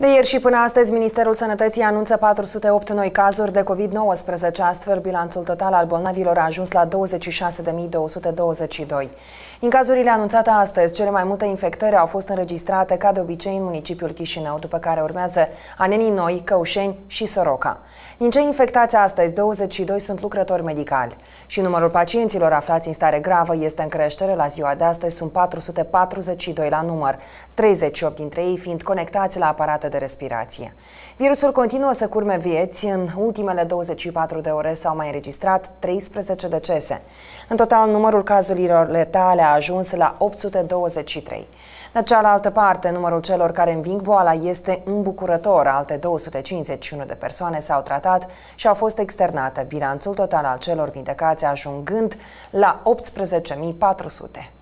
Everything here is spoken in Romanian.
De ieri și până astăzi, Ministerul Sănătății anunță 408 noi cazuri de COVID-19, astfel bilanțul total al bolnavilor a ajuns la 26.222. Din cazurile anunțate astăzi, cele mai multe infectări au fost înregistrate ca de obicei în municipiul Chișinău, după care urmează Anenii Noi, Căușeni și Soroca. Din cei infectați astăzi, 22 sunt lucrători medicali și numărul pacienților aflați în stare gravă este în creștere. La ziua de astăzi sunt 442 la număr, 38 dintre ei fiind conectați la aparate de respirație. Virusul continuă să curme vieți. În ultimele 24 de ore s-au mai înregistrat 13 decese. În total, numărul cazurilor letale a ajuns la 823. De cealaltă parte, numărul celor care înving boala este îmbucurător. Alte 251 de persoane s-au tratat și au fost externate. Bilanțul total al celor vindecați ajungând la 18.400.